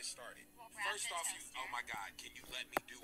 get started. First off, you. Oh my God, can you let me do